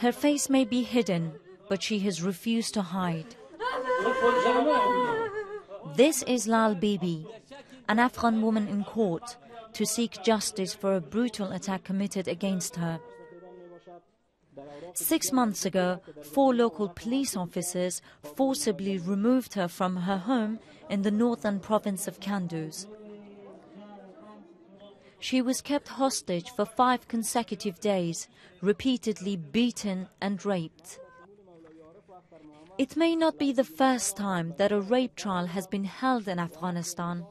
Her face may be hidden, but she has refused to hide. This is Lal Bibi, an Afghan woman in court to seek justice for a brutal attack committed against her. Six months ago, four local police officers forcibly removed her from her home in the northern province of Kunduz. She was kept hostage for five consecutive days, repeatedly beaten and raped. It may not be the first time that a rape trial has been held in Afghanistan,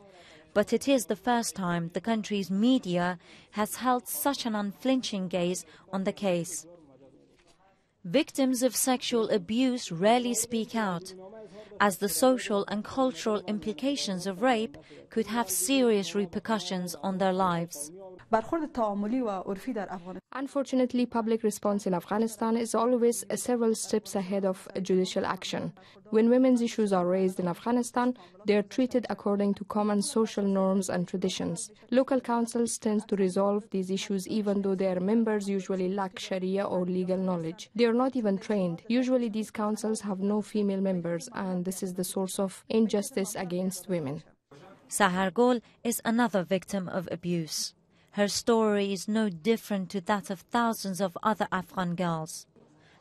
but it is the first time the country's media has held such an unflinching gaze on the case. Victims of sexual abuse rarely speak out, as the social and cultural implications of rape could have serious repercussions on their lives. Unfortunately, public response in Afghanistan is always several steps ahead of judicial action. When women's issues are raised in Afghanistan, they are treated according to common social norms and traditions. Local councils tend to resolve these issues even though their members usually lack Sharia or legal knowledge. They are not even trained. Usually, these councils have no female members, and this is the source of injustice against women. Sahar Gol is another victim of abuse. Her story is no different to that of thousands of other Afghan girls.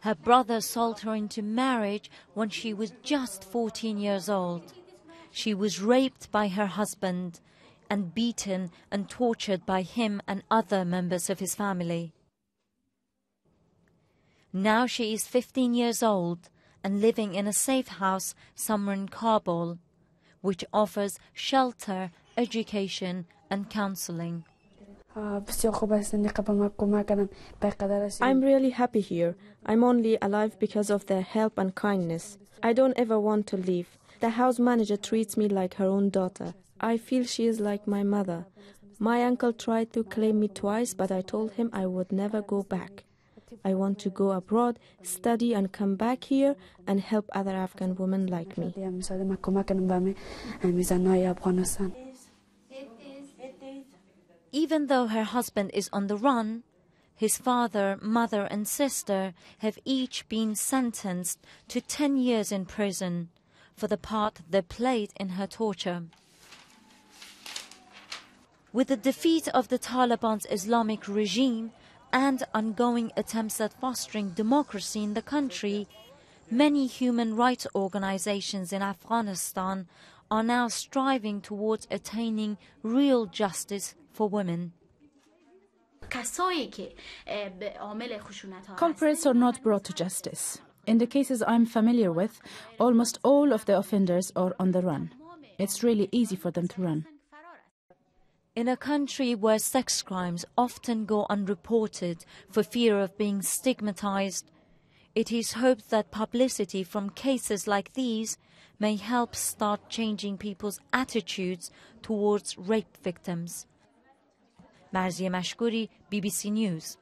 Her brother sold her into marriage when she was just 14 years old. She was raped by her husband and beaten and tortured by him and other members of his family. Now she is 15 years old and living in a safe house somewhere in Kabul, which offers shelter, education, and counseling. I'm really happy here. I'm only alive because of their help and kindness. I don't ever want to leave. The house manager treats me like her own daughter. I feel she is like my mother. My uncle tried to claim me twice, but I told him I would never go back. I want to go abroad, study, and come back here and help other Afghan women like me. Even though her husband is on the run, his father, mother, and sister have each been sentenced to 10 years in prison for the part they played in her torture. With the defeat of the Taliban's Islamic regime and ongoing attempts at fostering democracy in the country, many human rights organizations in Afghanistan are now striving towards attaining real justice for women. Culprits are not brought to justice. In the cases I'm familiar with, almost all of the offenders are on the run. It's really easy for them to run. In a country where sex crimes often go unreported for fear of being stigmatized, it is hoped that publicity from cases like these may help start changing people's attitudes towards rape victims. Marzieh Mashkoori, BBC News.